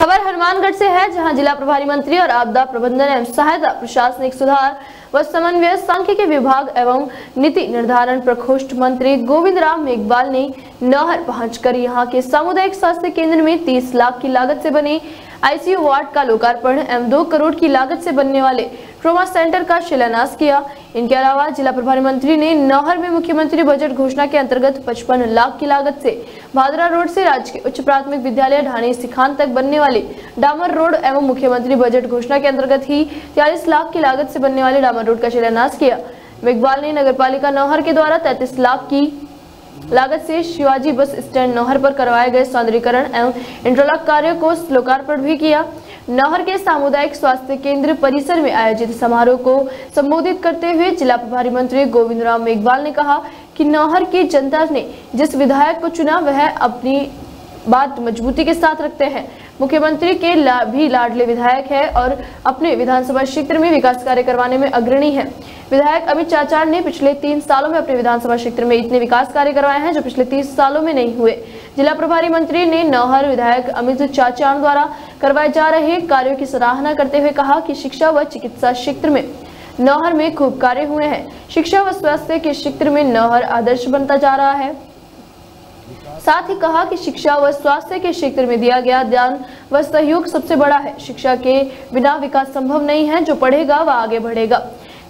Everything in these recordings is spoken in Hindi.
खबर हनुमानगढ़ से है, जहाँ जिला प्रभारी मंत्री और आपदा प्रबंधन एवं सहायता प्रशासनिक सुधार व समन्वय सांख्यिकी विभाग एवं नीति निर्धारण प्रकोष्ठ मंत्री गोविंद राम मेघवाल ने नहर पहुंचकर यहाँ के सामुदायिक स्वास्थ्य केंद्र में 30 लाख की लागत से बने आईसीयू वार्ड का लोकार्पण एवं दो करोड़ की लागत से बनने वाले ट्रोमा सेंटर का शिलान्यास किया। इनके अलावा जिला प्रभारी मंत्री ने नौहर में मुख्यमंत्री बजट घोषणा के अंतर्गत 55 लाख की लागत से भादरा रोड से राजकीय उच्च प्राथमिक विद्यालय ढाणी सिखान तक बनने वाले डामर रोड एवं मुख्यमंत्री बजट घोषणा के अंतर्गत ही तैतालीस लाख की लागत से बनने वाले डामर रोड का शिलान्यास किया। मेघवाल ने नगर नौहर के द्वारा तैतीस लाख की लागत से शिवाजी बस स्टैंड नौहर पर करवाए गए सौंदर्यकरण एवं इंटरलॉक कार्य को लोकार्पण भी किया। नौहर के सामुदायिक स्वास्थ्य केंद्र परिसर में आयोजित समारोह को संबोधित करते हुए जिला प्रभारी मंत्री गोविंद राम मेघवाल ने कहा कि नौहर की जनता ने जिस विधायक को चुना वह अपनी बात मजबूती के साथ रखते हैं। मुख्यमंत्री के ला, भी लाडले विधायक है और अपने विधानसभा क्षेत्र में विकास कार्य करवाने में अग्रणी है। विधायक अमित चाचार ने पिछले तीन सालों में अपने विधानसभा क्षेत्र में इतने विकास कार्य करवाए हैं जो पिछले तीस सालों में नहीं हुए। जिला प्रभारी मंत्री ने नौहर विधायक अमित चाचार द्वारा करवाए जा रहे कार्यों की सराहना करते हुए कहा कि शिक्षा व चिकित्सा क्षेत्र में नौहर में खूब कार्य हुए हैं। शिक्षा व स्वास्थ्य के क्षेत्र में नौहर आदर्श बनता जा रहा है। साथ ही कहा कि शिक्षा व स्वास्थ्य के क्षेत्र में दिया गया ध्यान व सहयोग सबसे बड़ा है। शिक्षा के बिना विकास संभव नहीं है। जो पढ़ेगा वह आगे बढ़ेगा।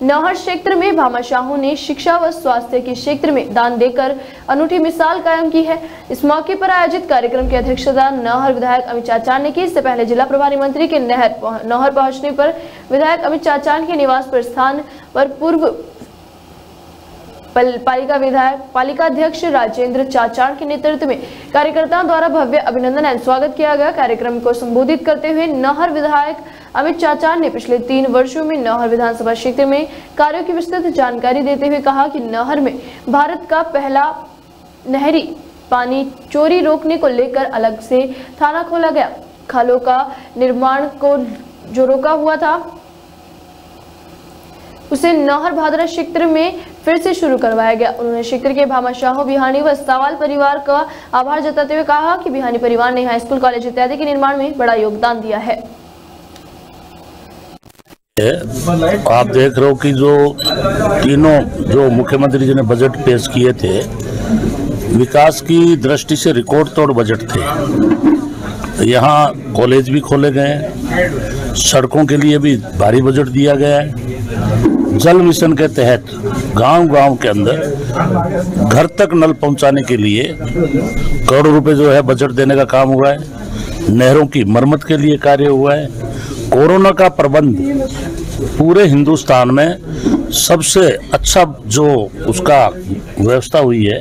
नौहर क्षेत्र में भामाशाहों ने शिक्षा व स्वास्थ्य के क्षेत्र में दान देकर अनूठी मिसाल कायम की है। इस मौके पर आयोजित कार्यक्रम की अध्यक्षता नौहर विधायक अमित चाचान ने की। इससे पहले जिला प्रभारी मंत्री के नहर नौहर पहुँचने पर विधायक अमित चाचान के निवास पर स्थान पर पूर्व पालिका विधायक, पालिका अध्यक्ष राजेंद्र चाचाड़ के नेतृत्व में कार्यकर्ताओं द्वारा भव्य अभिनंदन एवं स्वागत किया गया। कार्यक्रम को संबोधित करते हुए नहर विधायक अमित चाचाड़ ने पिछले तीन वर्षों में नौहर विधानसभा क्षेत्र में कार्यों की विस्तृत जानकारी देते हुए कहा कि नौहर में भारत का पहला नहरी पानी चोरी रोकने को लेकर अलग से थाना खोला गया। खालों का निर्माण को जो रोका हुआ था, उसे नहर भादरा क्षेत्र में फिर से शुरू करवाया गया। उन्होंने क्षेत्र के भामाशाह, बिहानी व सवाल परिवार का आभार जताते हुए कहा कि बिहानी परिवार ने हाई स्कूल, कॉलेज इत्यादि के निर्माण में बड़ा योगदान दिया है आप देख रहे हो कि जो तीनों, जो मुख्यमंत्री जी ने बजट पेश किए थे, विकास की दृष्टि से रिकॉर्ड तोड़ बजट थे। यहाँ कॉलेज भी खोले गए सड़कों के लिए भी भारी बजट दिया गया है। जल मिशन के तहत गांव-गांव के अंदर घर तक नल पहुँचाने के लिए करोड़ों रुपए जो है बजट देने का काम हुआ है। नहरों की मरम्मत के लिए कार्य हुआ है। कोरोना का प्रबंध पूरे हिंदुस्तान में सबसे अच्छा जो उसका व्यवस्था हुई है,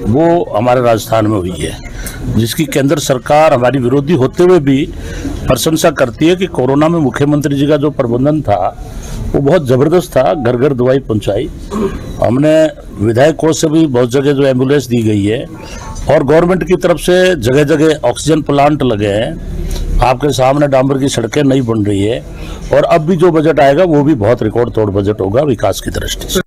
वो हमारे राजस्थान में हुई है, जिसकी केंद्र सरकार हमारी विरोधी होते हुए भी प्रशंसा करती है कि कोरोना में मुख्यमंत्री जी का जो प्रबंधन था, वो बहुत ज़बरदस्त था घर घर दवाई पहुंचाई। हमने विधायक कोष से भी बहुत जगह जो एंबुलेंस दी गई है, और गवर्नमेंट की तरफ़ से जगह जगह ऑक्सीजन प्लांट लगे हैं आपके सामने डांबर की सड़कें नहीं बन रही है और अब भी जो बजट आएगा वो भी बहुत रिकॉर्ड तोड़ बजट होगा विकास की दृष्टि से।